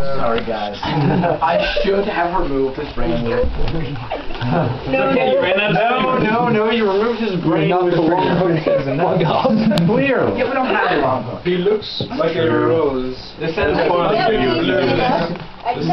Sorry, guys. I should have removed his brain. No, no, No, no, no, you removed his brain. Not the your long hook season, that's Clearly. Yeah, we don't have a long hook. He looks like a rose. This is for fun. we- I just